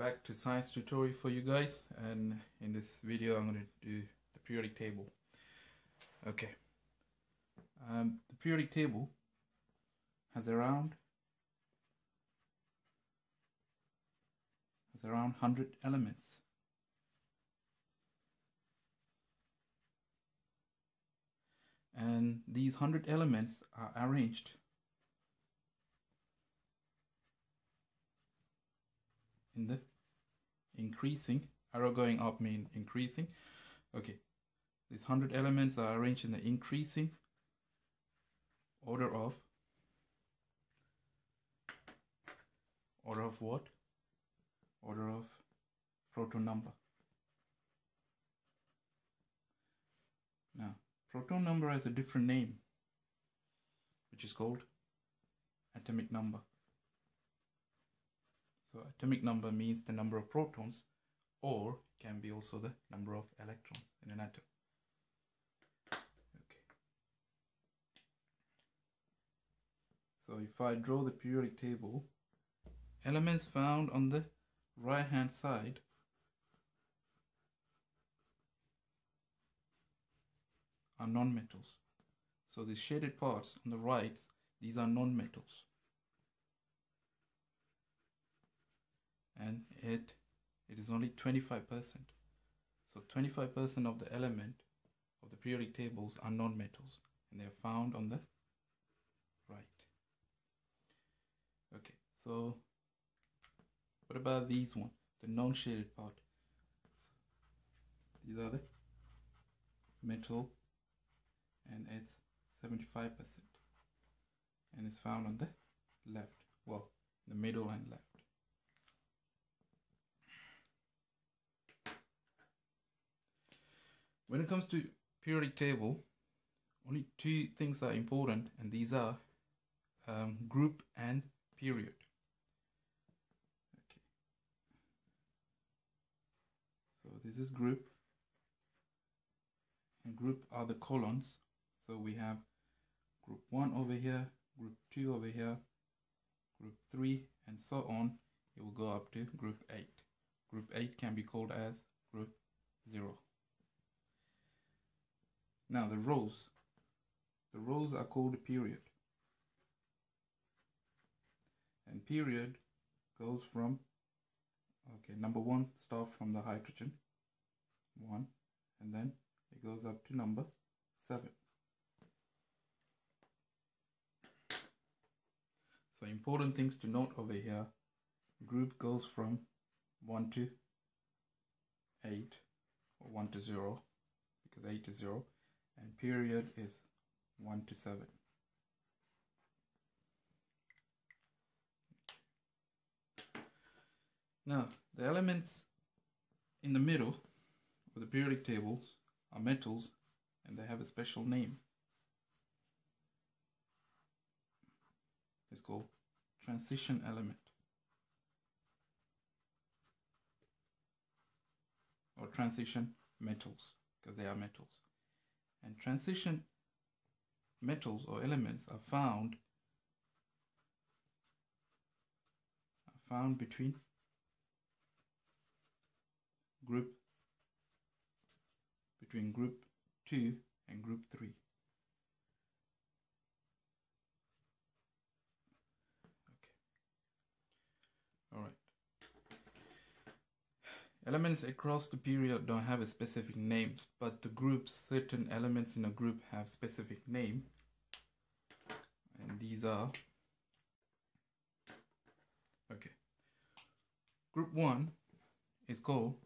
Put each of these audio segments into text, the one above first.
back to science tutorial for you guys and in this video I'm going to do the periodic table. Okay. Um, the periodic table has around has around 100 elements. And these 100 elements are arranged in the increasing arrow going up mean increasing. Okay these 100 elements are arranged in the increasing order of order of what? Order of proton number. Now proton number has a different name which is called atomic number so atomic number means the number of protons or can be also the number of electrons in an atom. Okay. So if I draw the periodic table, elements found on the right hand side are non-metals. So the shaded parts on the right, these are non-metals. And it it is only 25%. So 25% of the element of the periodic tables are non-metals and they are found on the right. Okay, so what about these one, the non-shaded part? These are the metal and it's 75% and it's found on the left, well, the middle and left. When it comes to periodic table, only two things are important and these are um, group and period. Okay. So this is group and group are the columns. So we have group 1 over here, group 2 over here, group 3 and so on. It will go up to group 8. Group 8 can be called as group 0. Now the rows. The rows are called a period. And period goes from, okay, number one starts from the hydrogen, one, and then it goes up to number seven. So important things to note over here, group goes from 1 to 8 or 1 to 0 because 8 is 0 and period is 1 to 7. Now, the elements in the middle of the periodic tables are metals and they have a special name. It's called transition element or transition metals because they are metals and transition metals or elements are found are found between group between group 2 and group 3 okay all right Elements across the period don't have a specific name, but the groups, certain elements in a group have specific name. And these are, okay. Group 1 is called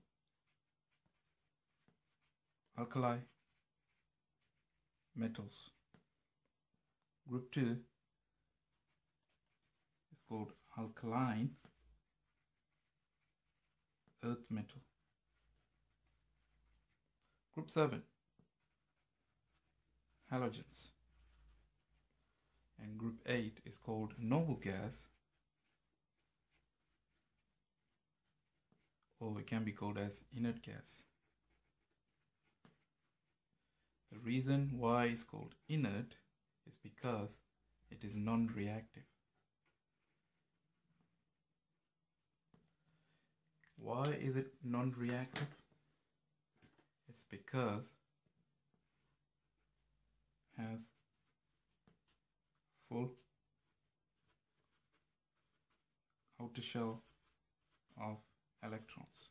alkali metals. Group 2 is called alkaline earth metal. Group 7 halogens and group 8 is called noble gas or it can be called as inert gas. The reason why it's called inert is because it is non-reactive. Why is it non-reactive? It's because it has full outer shell of electrons.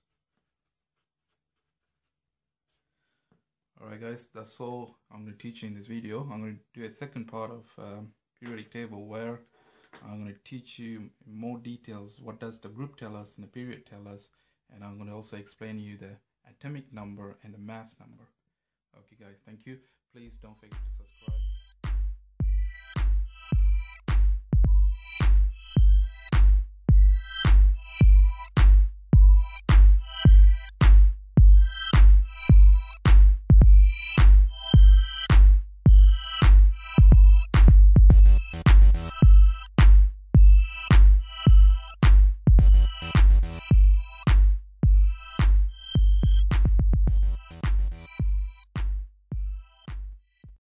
Alright guys, that's all I'm going to teach you in this video. I'm going to do a second part of um, periodic table where I'm going to teach you more details. What does the group tell us and the period tell us? And I'm going to also explain you the atomic number and the mass number. Okay guys, thank you. Please don't forget to subscribe.